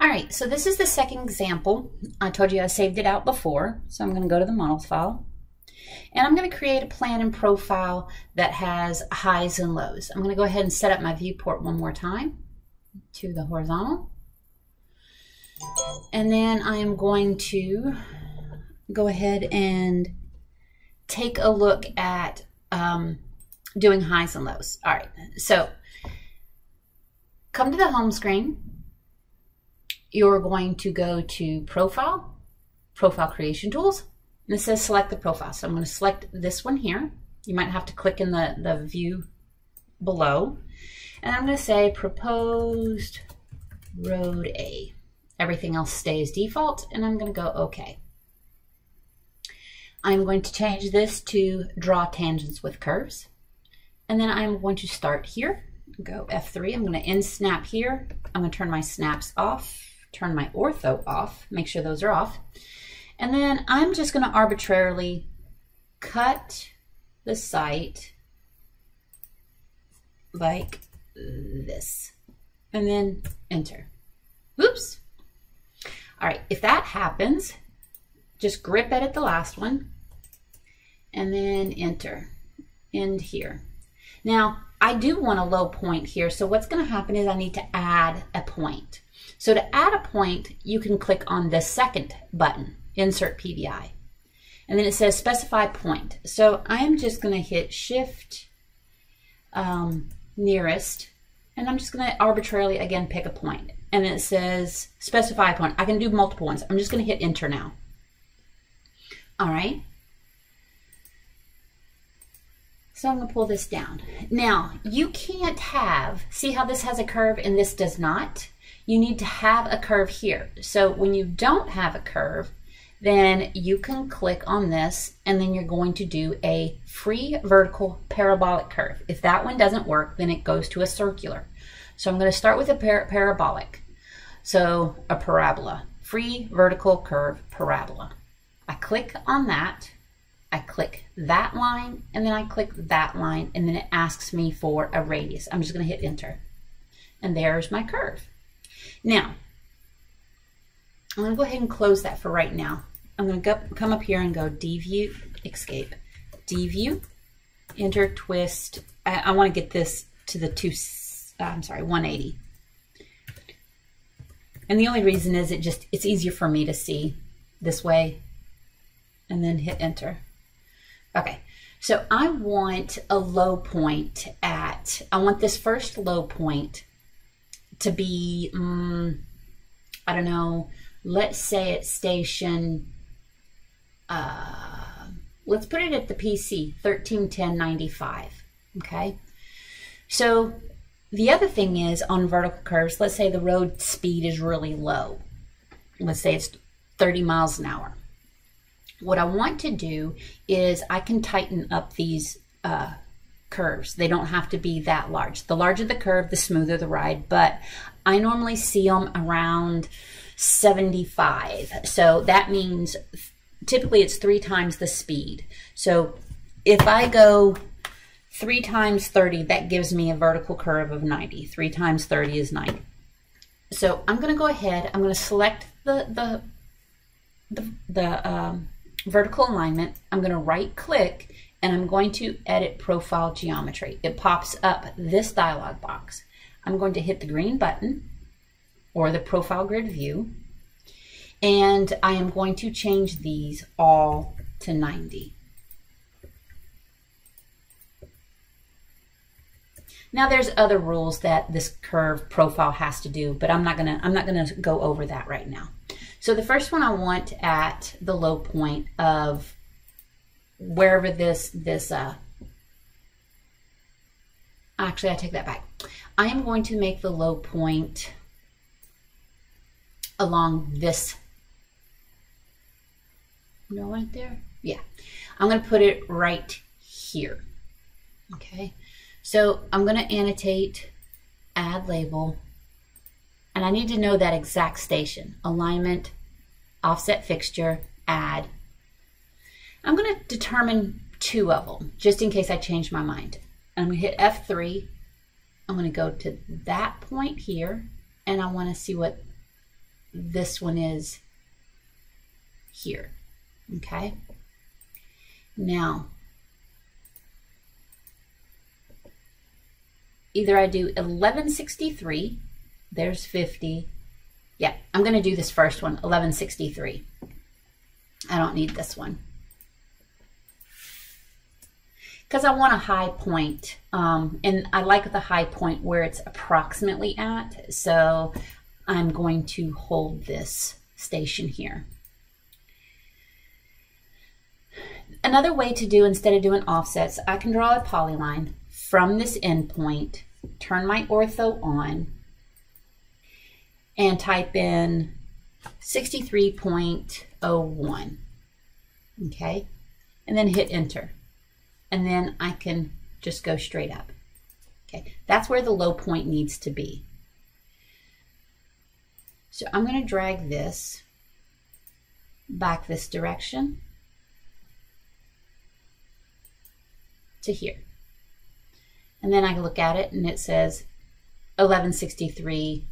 All right, so this is the second example. I told you I saved it out before, so I'm going to go to the models file. And I'm going to create a plan and profile that has highs and lows. I'm going to go ahead and set up my viewport one more time to the horizontal. And then I am going to go ahead and take a look at um, doing highs and lows. All right, so come to the home screen. You're going to go to Profile, Profile Creation Tools, and it says select the profile. So I'm going to select this one here. You might have to click in the, the view below. And I'm going to say proposed road A. Everything else stays default, and I'm going to go OK. I'm going to change this to draw tangents with curves. And then I'm going to start here, go F3. I'm going to end snap here. I'm going to turn my snaps off, turn my ortho off, make sure those are off. And then I'm just going to arbitrarily cut the site like this and then enter. Oops. All right, if that happens, just grip edit the last one and then enter, end here. Now, I do want a low point here, so what's gonna happen is I need to add a point. So to add a point, you can click on the second button, insert PVI. And then it says specify point. So I am just gonna hit shift um, nearest, and I'm just gonna arbitrarily, again, pick a point. And it says specify point. I can do multiple ones. I'm just gonna hit enter now. All right. So I'm going to pull this down. Now, you can't have, see how this has a curve and this does not? You need to have a curve here. So when you don't have a curve, then you can click on this and then you're going to do a free vertical parabolic curve. If that one doesn't work, then it goes to a circular. So I'm going to start with a par parabolic. So a parabola, free vertical curve parabola. I click on that I click that line and then I click that line and then it asks me for a radius. I'm just going to hit enter. And there's my curve. Now, I'm going to go ahead and close that for right now. I'm going to go, come up here and go D-view, escape, D-view, enter, twist. I, I want to get this to the two, I'm sorry, 180. And the only reason is it just, it's easier for me to see this way and then hit enter. Okay, so I want a low point at, I want this first low point to be, um, I don't know, let's say at station, uh, let's put it at the PC, 131095, okay? So the other thing is on vertical curves, let's say the road speed is really low. Let's say it's 30 miles an hour. What I want to do is I can tighten up these uh, curves. They don't have to be that large. The larger the curve, the smoother the ride, but I normally see them around 75. So that means typically it's three times the speed. So if I go three times 30, that gives me a vertical curve of 90. Three times 30 is 90. So I'm going to go ahead, I'm going to select the, the, the, the um, vertical alignment, I'm going to right click and I'm going to edit profile geometry. It pops up this dialog box. I'm going to hit the green button or the profile grid view and I am going to change these all to 90. Now there's other rules that this curve profile has to do, but I'm not gonna I'm not gonna go over that right now. So the first one I want at the low point of wherever this, this, uh, actually I take that back. I am going to make the low point along this, no right there? Yeah. I'm going to put it right here. Okay. So I'm going to annotate, add label, and I need to know that exact station. Alignment, offset fixture, add. I'm going to determine two of them, just in case I change my mind. I'm going to hit F3. I'm going to go to that point here, and I want to see what this one is here. Okay. Now, either I do 1163, there's 50. Yeah, I'm going to do this first one, 1163. I don't need this one. Because I want a high point, um, and I like the high point where it's approximately at, so I'm going to hold this station here. Another way to do, instead of doing offsets, I can draw a polyline from this endpoint, turn my ortho on, and type in 63.01. Okay, and then hit enter. And then I can just go straight up. Okay, that's where the low point needs to be. So I'm going to drag this back this direction to here. And then I look at it and it says 1163,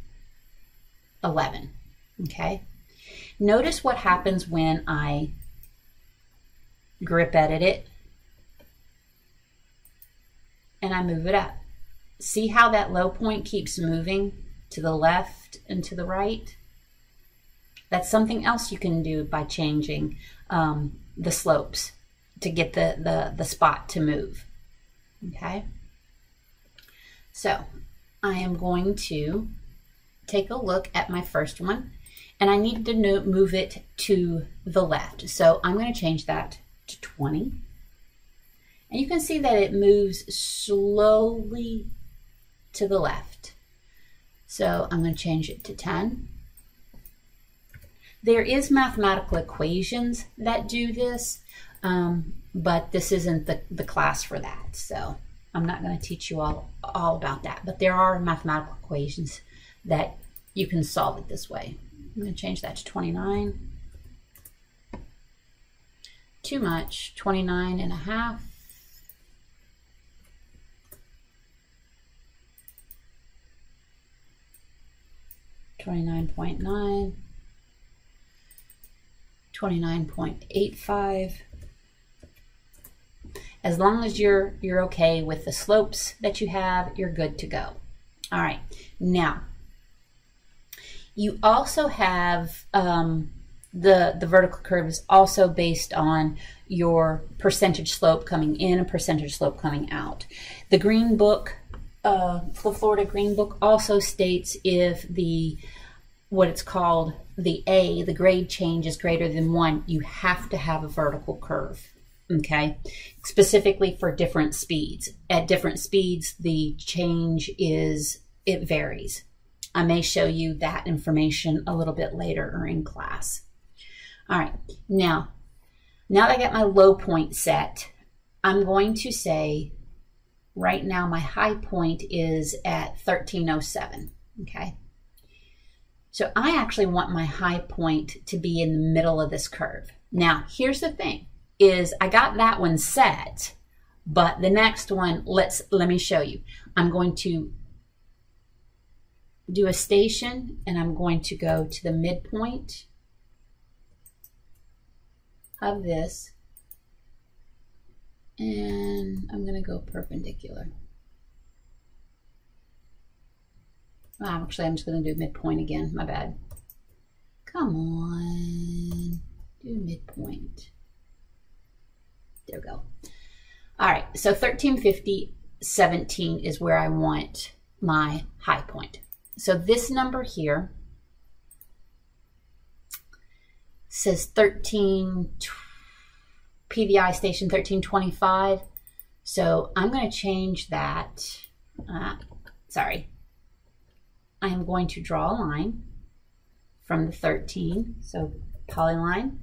11. Okay. Notice what happens when I grip edit it and I move it up. See how that low point keeps moving to the left and to the right? That's something else you can do by changing um, the slopes to get the, the, the spot to move. Okay. So I am going to take a look at my first one and I need to move it to the left. So I'm going to change that to 20. And you can see that it moves slowly to the left. So I'm going to change it to 10. There is mathematical equations that do this, um, but this isn't the, the class for that. So I'm not going to teach you all, all about that. But there are mathematical equations that you can solve it this way. I'm going to change that to 29. Too much, 29 and a half. Twenty-nine point nine. 29.85. As long as you're, you're okay with the slopes that you have, you're good to go. All right, now, you also have um, the, the vertical curve is also based on your percentage slope coming in and percentage slope coming out. The Green Book, uh, the Florida Green Book also states if the what it's called the A, the grade change is greater than one, you have to have a vertical curve. Okay, specifically for different speeds. At different speeds, the change is, it varies. I may show you that information a little bit later or in class. All right, now, now that I got my low point set, I'm going to say right now my high point is at 1307, okay? So I actually want my high point to be in the middle of this curve. Now, here's the thing, is I got that one set, but the next one, let's let me show you. I'm going to do a station and I'm going to go to the midpoint of this and I'm going to go perpendicular. Oh, actually, I'm just going to do midpoint again. My bad. Come on. Do midpoint. There we go. All right, so 1350, 17 is where I want my high point. So this number here says 13 PVI station 1325. So I'm going to change that. Uh, sorry, I am going to draw a line from the 13. So polyline,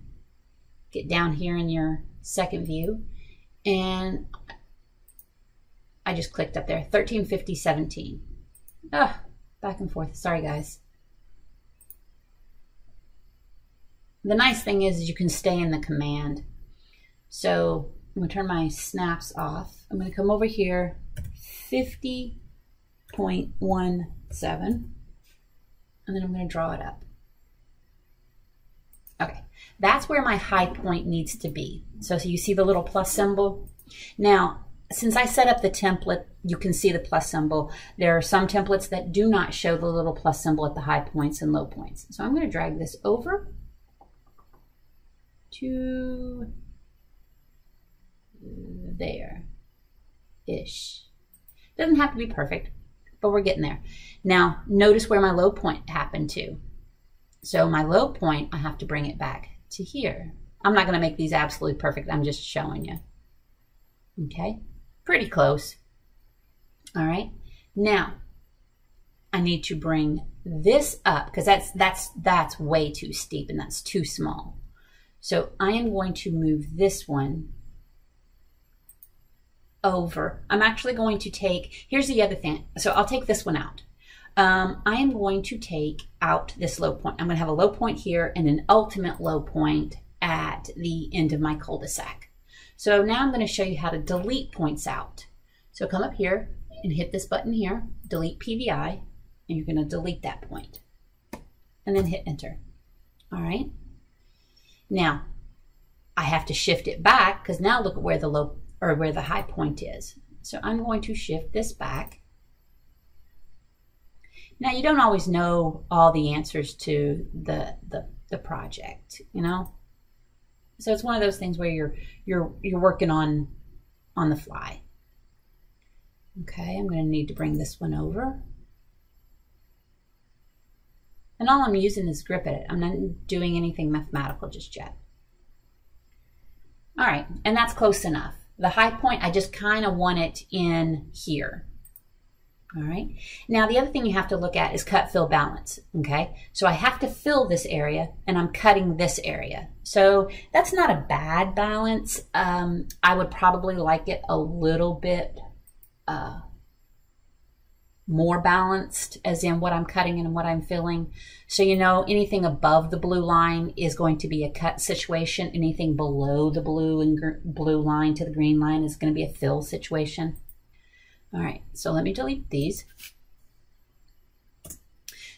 get down here in your second view, and I just clicked up there, 1350, 17. Ah, back and forth. Sorry, guys. The nice thing is you can stay in the command. So I'm to turn my snaps off. I'm to come over here, 50.1 7. And then I'm going to draw it up. Okay, that's where my high point needs to be. So, so you see the little plus symbol? Now, since I set up the template, you can see the plus symbol. There are some templates that do not show the little plus symbol at the high points and low points. So I'm going to drag this over to there ish. Doesn't have to be perfect, but we're getting there. Now, notice where my low point happened to. So my low point, I have to bring it back to here. I'm not going to make these absolutely perfect. I'm just showing you. Okay, pretty close. All right, now I need to bring this up because that's that's that's way too steep and that's too small. So I am going to move this one over. I'm actually going to take, here's the other thing. So I'll take this one out. Um, I am going to take out this low point. I'm going to have a low point here and an ultimate low point at the end of my cul-de-sac. So now I'm going to show you how to delete points out. So come up here and hit this button here, delete PVI, and you're going to delete that point. And then hit enter. All right. Now, I have to shift it back because now look at where the low or where the high point is. So I'm going to shift this back. Now you don't always know all the answers to the, the, the project, you know? So it's one of those things where you're you're you're working on on the fly. Okay, I'm going to need to bring this one over. And all I'm using is grip edit. I'm not doing anything mathematical just yet. All right, and that's close enough. The high point, I just kind of want it in here. All right. Now, the other thing you have to look at is cut, fill, balance. Okay. So I have to fill this area and I'm cutting this area. So that's not a bad balance. Um, I would probably like it a little bit uh, more balanced as in what I'm cutting and what I'm filling. So, you know, anything above the blue line is going to be a cut situation. Anything below the blue and blue line to the green line is going to be a fill situation. All right, so let me delete these.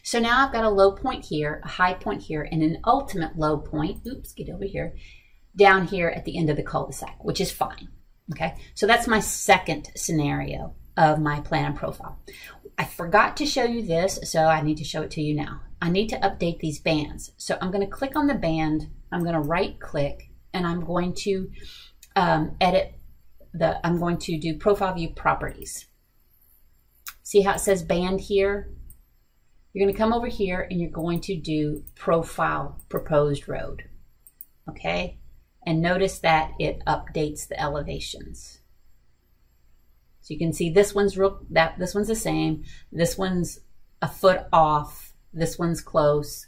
So now I've got a low point here, a high point here, and an ultimate low point, oops, get over here, down here at the end of the cul-de-sac, which is fine. Okay, so that's my second scenario of my plan profile. I forgot to show you this, so I need to show it to you now. I need to update these bands. So I'm going to click on the band, I'm going to right click, and I'm going to um, edit the, I'm going to do profile view properties. See how it says band here? You're going to come over here and you're going to do profile proposed road. Okay? And notice that it updates the elevations. So you can see this one's real, that this one's the same. This one's a foot off. This one's close.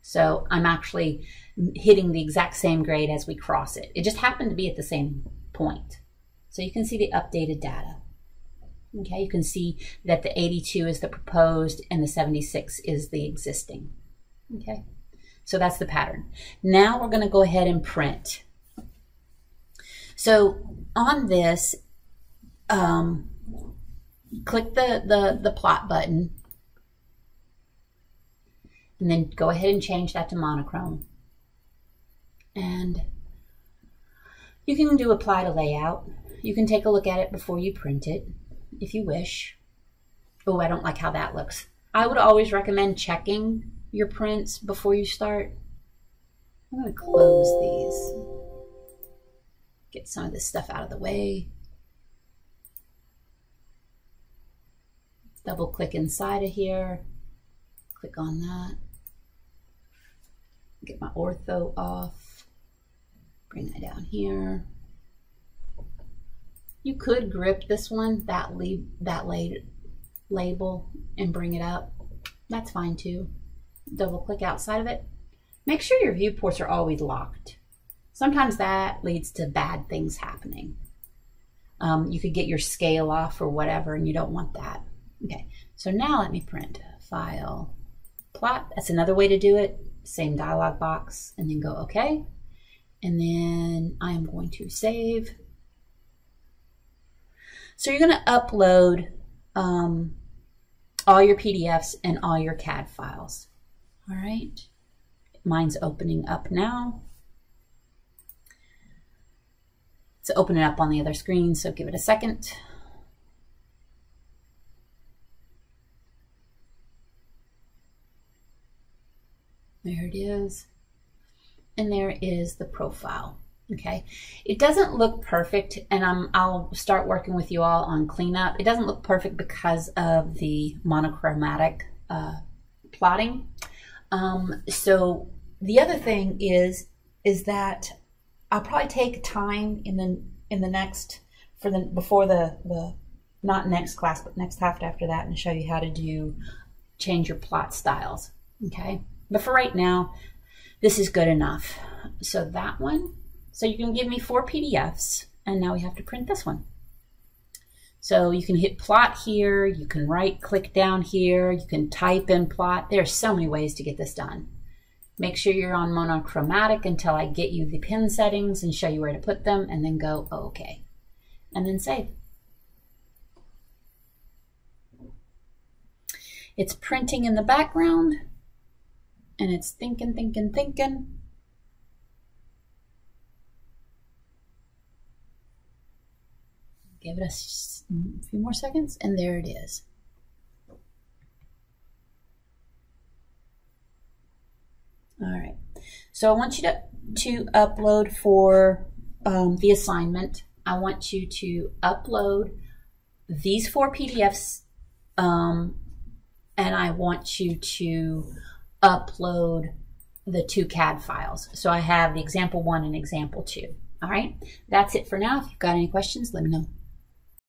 So I'm actually hitting the exact same grade as we cross it. It just happened to be at the same point. So you can see the updated data. Okay, you can see that the 82 is the proposed and the 76 is the existing. Okay, so that's the pattern. Now we're going to go ahead and print. So on this, um, click the, the, the plot button and then go ahead and change that to monochrome. And you can do apply to layout. You can take a look at it before you print it if you wish. Oh, I don't like how that looks. I would always recommend checking your prints before you start. I'm going to close these. Get some of this stuff out of the way. Double click inside of here, click on that, get my ortho off, bring that down here. You could grip this one, that that label and bring it up. That's fine too. Double click outside of it. Make sure your viewports are always locked. Sometimes that leads to bad things happening. Um, you could get your scale off or whatever, and you don't want that. Okay, so now let me print file plot. That's another way to do it. Same dialog box and then go OK. And then I'm going to save. So you're going to upload um, all your PDFs and all your CAD files. All right. Mine's opening up now. It's opening up on the other screen, so give it a second. There it is. And there is the profile. Okay. It doesn't look perfect, and I'm, I'll start working with you all on cleanup. It doesn't look perfect because of the monochromatic uh, plotting. Um, so the other thing is, is that I'll probably take time in the in the next for the before the the not next class but next half after that and show you how to do change your plot styles. Okay. But for right now, this is good enough. So that one, so you can give me four PDFs and now we have to print this one. So you can hit plot here, you can right click down here, you can type in plot. There are so many ways to get this done. Make sure you're on monochromatic until I get you the pen settings and show you where to put them and then go oh, okay. And then save. It's printing in the background and it's thinking, thinking, thinking. Give it a few more seconds, and there it is. All right, so I want you to, to upload for um, the assignment. I want you to upload these four PDFs um, and I want you to upload the two CAD files. So I have the example one and example two. All right, that's it for now. If you've got any questions, let me know.